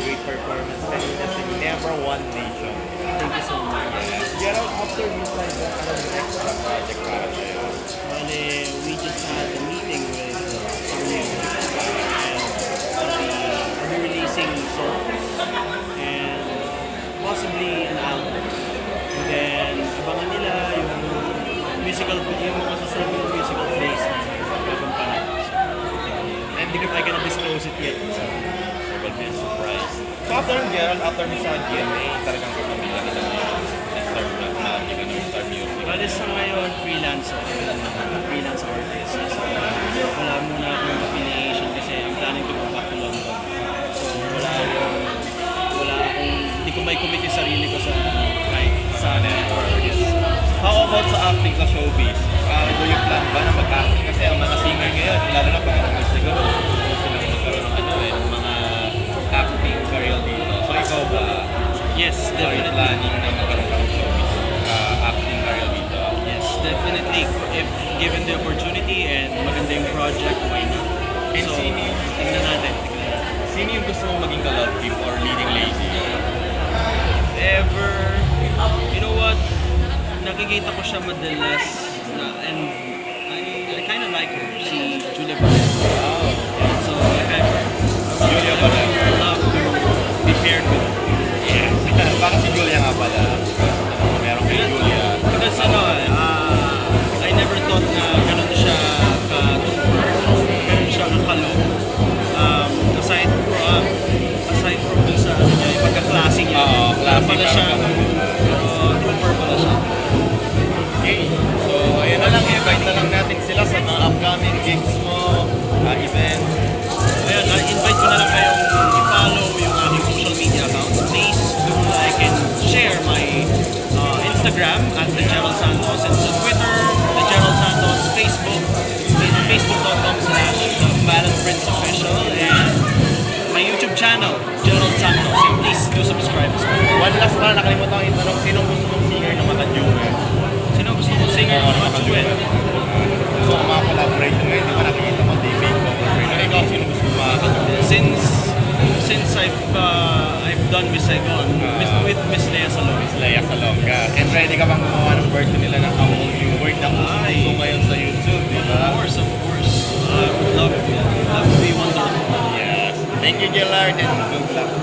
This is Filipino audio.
great performance dahil the number one nation. Thank you so much. Yeah, after we signed that, uh, anong next project para sa'yo? Well, eh, we just had a meeting with uh, our music and we'll releasing songs and possibly an album. And then, abangan nila yung musical, yung mga susunod musical phase na gagawin pa natin. And hindi ko tayo gonna disclose it yet. So, There will be a surprise. so after ng Gerald, after mo sa GMA, talagang kapamilya kita na start na na hindi ka na start music. Bali sa ngayon, freelance ako. freelance artist. So, wala muna akong affiliation kasi I'm planning to go back to London. So, wala yung, wala akong, hindi ko may commit yung sarili ko sa kahit sa network. How about sa acting sa showbiz? Uh, do you plan ba given the opportunity and maganda yung project, why not? And so, sino yung- tingnan natin. Tingnan natin. Sino yung gusto mong maging team or leading lady? ever, you know what, nakikita ko siya madalas na, and Instagram at the Gerald Santos and sa Twitter, the Gerald Santos, Facebook, facebook.com slash the Prince Official and my YouTube channel, Gerald Santos. And please do subscribe as well. One last pala, nakalimutan ko itanong, sinong gusto mong singer na maka-duet? Sino gusto kong singer na maka-duet. Uh, done Miss Saigon with, with Miss Lea Salon. Leia Salonga. And ready ka bang gumawa ng version nila ng Among You word na Ay. uso ngayon sa YouTube, di ba? Of course, of course. I would love to. Be wonderful. Yes. Thank you, Gillard, and good luck.